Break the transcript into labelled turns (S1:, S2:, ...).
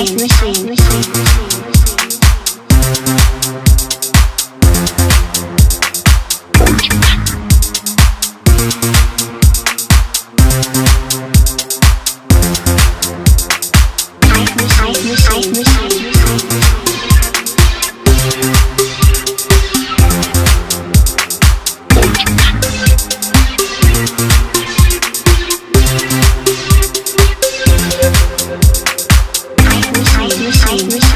S1: machine, machine, machine, machine. Machine. Dreams.